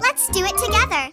Let's do it together.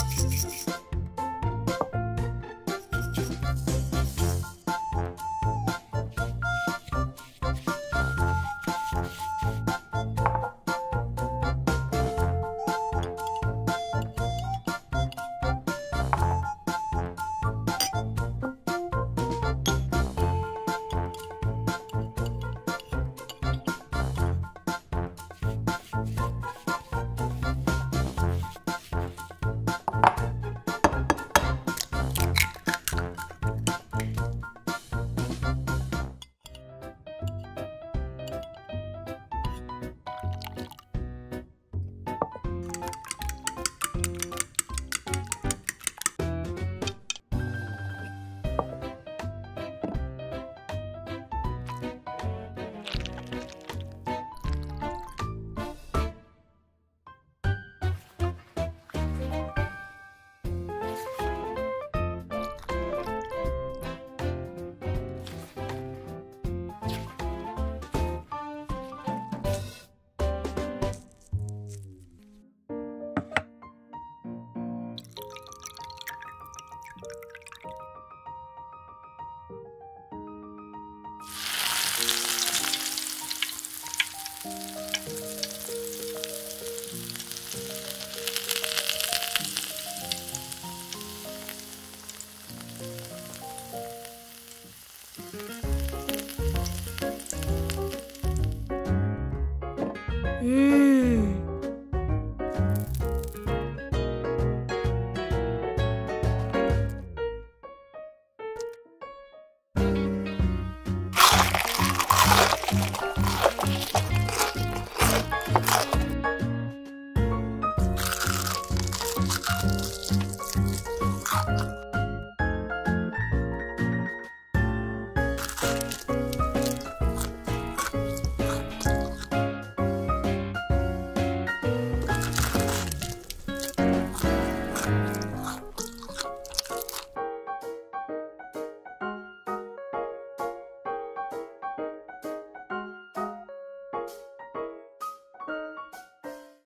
음.